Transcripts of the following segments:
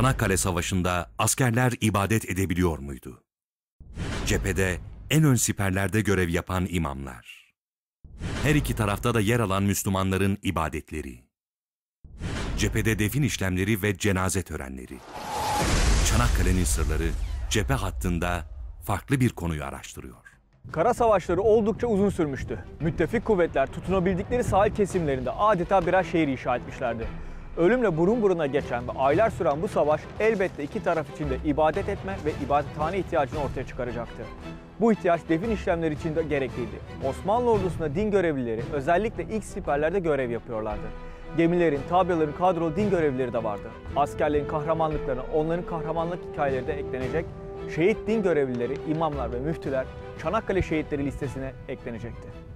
Çanakkale Savaşı'nda askerler ibadet edebiliyor muydu? Cephede en ön siperlerde görev yapan imamlar. Her iki tarafta da yer alan Müslümanların ibadetleri. Cephede defin işlemleri ve cenaze törenleri. Çanakkale'nin sırları cephe hattında farklı bir konuyu araştırıyor. Kara savaşları oldukça uzun sürmüştü. Müttefik kuvvetler tutunabildikleri sahil kesimlerinde adeta birer şehir inşa etmişlerdi. Ölümle burun buruna geçen ve aylar süren bu savaş elbette iki taraf için de ibadet etme ve ibadethane ihtiyacını ortaya çıkaracaktı. Bu ihtiyaç defin işlemleri için de gerekliydi. Osmanlı ordusunda din görevlileri özellikle ilk siperlerde görev yapıyorlardı. Gemilerin, tabyaların kadrolu din görevlileri de vardı. Askerlerin kahramanlıklarına onların kahramanlık hikayeleri de eklenecek. Şehit din görevlileri, imamlar ve müftüler Çanakkale şehitleri listesine eklenecekti.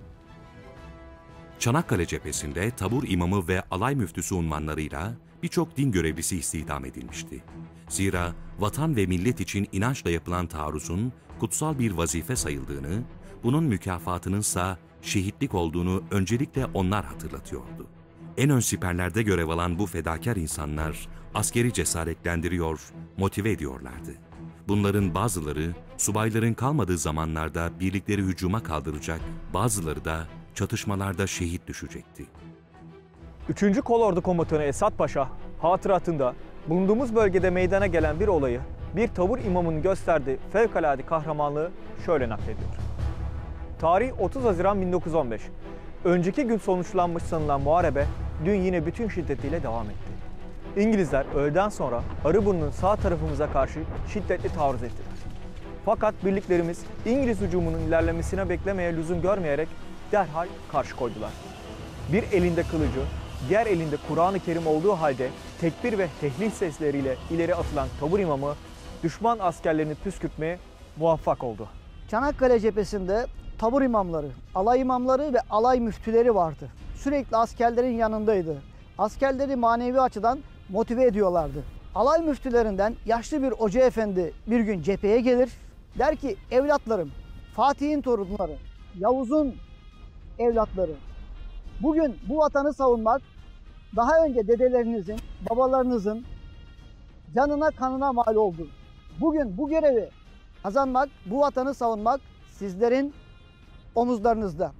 Çanakkale cephesinde tabur imamı ve alay müftüsü unvanlarıyla birçok din görevlisi istihdam edilmişti. Zira vatan ve millet için inançla yapılan taarruzun kutsal bir vazife sayıldığını, bunun mükafatınınsa şehitlik olduğunu öncelikle onlar hatırlatıyordu. En ön siperlerde görev alan bu fedakar insanlar askeri cesaretlendiriyor, motive ediyorlardı. Bunların bazıları subayların kalmadığı zamanlarda birlikleri hücuma kaldıracak, bazıları da çatışmalarda şehit düşecekti. 3. Kolordu Komutanı Esat Paşa hatıratında bulunduğumuz bölgede meydana gelen bir olayı bir tavır imamının gösterdiği fevkalade kahramanlığı şöyle naklediyor. Tarih 30 Haziran 1915. Önceki gün sonuçlanmış sanılan muharebe dün yine bütün şiddetiyle devam etti. İngilizler öğleden sonra Arıburnu'nun sağ tarafımıza karşı şiddetli taarruz ettiler. Fakat birliklerimiz İngiliz hücumunun ilerlemesine beklemeye lüzum görmeyerek derhal karşı koydular. Bir elinde kılıcı, diğer elinde Kur'an-ı Kerim olduğu halde tekbir ve tehlil sesleriyle ileri atılan tabur imamı düşman askerlerini püskürtmeye muvaffak oldu. Çanakkale cephesinde tabur imamları, alay imamları ve alay müftüleri vardı. Sürekli askerlerin yanındaydı. Askerleri manevi açıdan motive ediyorlardı. Alay müftülerinden yaşlı bir hoca efendi bir gün cepheye gelir. Der ki evlatlarım, Fatih'in torunları, Yavuz'un evlatları. Bugün bu vatanı savunmak daha önce dedelerinizin, babalarınızın canına kanına mal oldu. Bugün bu görevi kazanmak, bu vatanı savunmak sizlerin omuzlarınızda.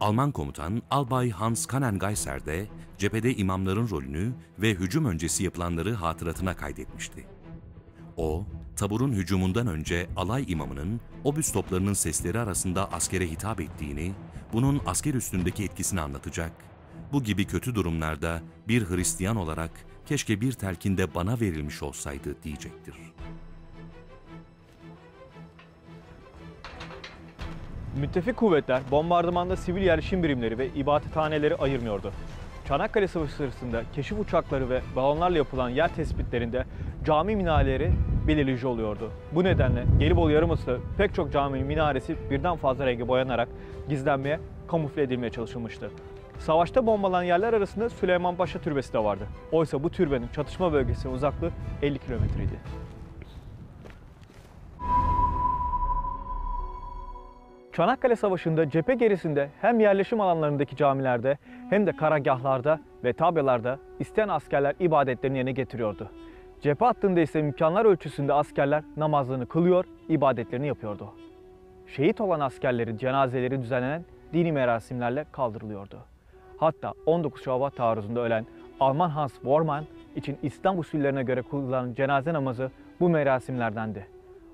Alman komutan Albay Hans Kannengeiser de cephede imamların rolünü ve hücum öncesi yapılanları hatıratına kaydetmişti. O, taburun hücumundan önce alay imamının obüs toplarının sesleri arasında askere hitap ettiğini, bunun asker üstündeki etkisini anlatacak, bu gibi kötü durumlarda bir Hristiyan olarak keşke bir telkinde bana verilmiş olsaydı diyecektir. Müttefik kuvvetler bombardımanda sivil yerleşim birimleri ve ibadethaneleri ayırmıyordu. Çanakkale Savaşı sırasında keşif uçakları ve balonlarla yapılan yer tespitlerinde cami minareleri belirleyici oluyordu. Bu nedenle Gelibolu Yarımadası pek çok cami minaresi birden fazla renge boyanarak gizlenmeye, kamufle edilmeye çalışılmıştı. Savaşta bombalanan yerler arasında Süleyman Paşa Türbesi de vardı. Oysa bu türbenin çatışma bölgesine uzaklığı 50 kilometreydi. Çanakkale Savaşı'nda cephe gerisinde hem yerleşim alanlarındaki camilerde hem de karargahlarda ve tabyalarda isteyen askerler ibadetlerini yerine getiriyordu. Cephe hattında ise imkanlar ölçüsünde askerler namazlarını kılıyor, ibadetlerini yapıyordu. Şehit olan askerlerin cenazeleri düzenlenen dini merasimlerle kaldırılıyordu. Hatta 19 Şubat taarruzunda ölen Alman Hans Bormann için İslam usullerine göre kılınan cenaze namazı bu merasimlerdendi.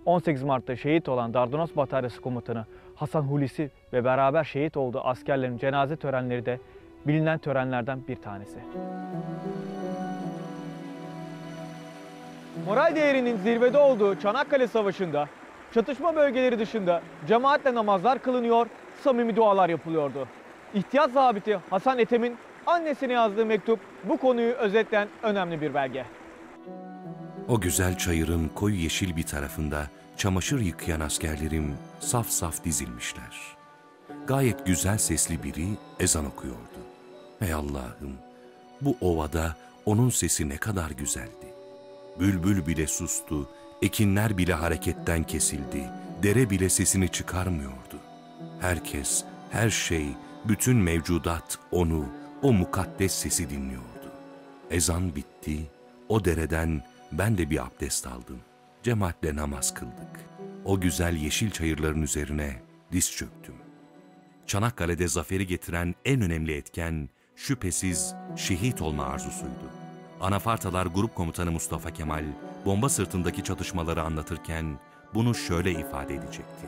18 Mart'ta şehit olan Dardanos Bataryası Komutanı Hasan Hulusi ve beraber şehit olduğu askerlerin cenaze törenleri de bilinen törenlerden bir tanesi. Moral değerinin zirvede olduğu Çanakkale Savaşı'nda çatışma bölgeleri dışında cemaatle namazlar kılınıyor, samimi dualar yapılıyordu. İhtiyat zabiti Hasan Ethem'in annesine yazdığı mektup bu konuyu özetleyen önemli bir belge. O güzel çayırın koyu yeşil bir tarafında çamaşır yıkayan askerlerim saf saf dizilmişler. Gayet güzel sesli biri ezan okuyordu. Ey Allah'ım, bu ovada onun sesi ne kadar güzeldi. Bülbül bile sustu, ekinler bile hareketten kesildi, dere bile sesini çıkarmıyordu. Herkes, her şey, bütün mevcudat onu, o mukaddes sesi dinliyordu. Ezan bitti, o dereden ben de bir abdest aldım. Cemaatle namaz kıldık. O güzel yeşil çayırların üzerine diz çöktüm. Çanakkale'de zaferi getiren en önemli etken şüphesiz şehit olma arzusuydu. Anafartalar Grup Komutanı Mustafa Kemal bomba sırtındaki çatışmaları anlatırken bunu şöyle ifade edecekti.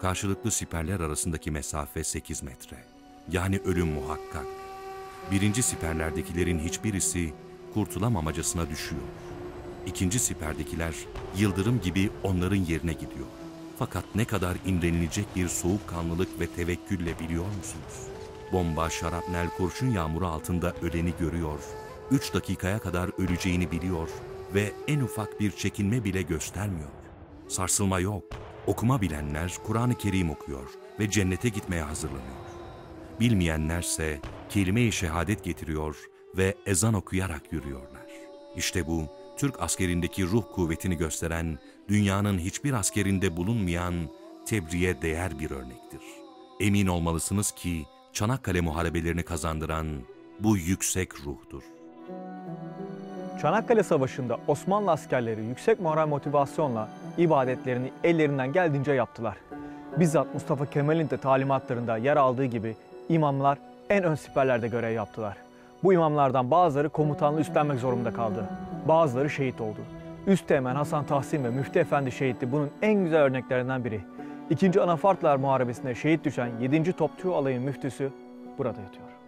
Karşılıklı siperler arasındaki mesafe 8 metre. Yani ölüm muhakkak. Birinci siperlerdekilerin hiçbirisi kurtulamamacasına düşüyor. İkinci siperdekiler yıldırım gibi onların yerine gidiyor. Fakat ne kadar imrenilecek bir soğukkanlılık ve tevekkülle biliyor musunuz? Bomba, şarapnel, kurşun yağmuru altında öleni görüyor. Üç dakikaya kadar öleceğini biliyor ve en ufak bir çekinme bile göstermiyor. Sarsılma yok. Okuma bilenler Kur'an-ı Kerim okuyor ve cennete gitmeye hazırlanıyor. Bilmeyenlerse kelime-i şehadet getiriyor ve ezan okuyarak yürüyorlar. İşte bu Türk askerindeki ruh kuvvetini gösteren, dünyanın hiçbir askerinde bulunmayan tebriğe değer bir örnektir. Emin olmalısınız ki Çanakkale muharebelerini kazandıran bu yüksek ruhtur. Çanakkale Savaşı'nda Osmanlı askerleri yüksek moral motivasyonla ibadetlerini ellerinden geldiğince yaptılar. Bizzat Mustafa Kemal'in de talimatlarında yer aldığı gibi imamlar en ön siperlerde görev yaptılar. Bu imamlardan bazıları komutanlığı üstlenmek zorunda kaldı. Bazıları şehit oldu. Üsteğmen Hasan Tahsin ve Müftü Efendi şehitli bunun en güzel örneklerinden biri. İkinci Anafartlar Muharebesi'nde şehit düşen 7. Topçu Alayı'nın müftüsü burada yatıyor.